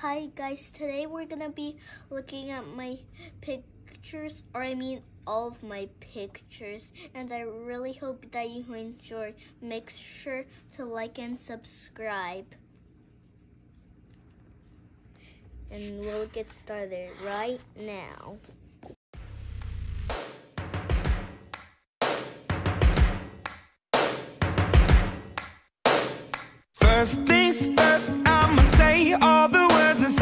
Hi guys, today we're gonna be looking at my pictures, or I mean all of my pictures, and I really hope that you enjoy. Make sure to like and subscribe. And we'll get started right now. First things first, I'ma say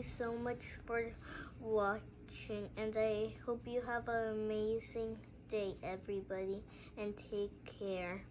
you so much for watching, and I hope you have an amazing day, everybody, and take care.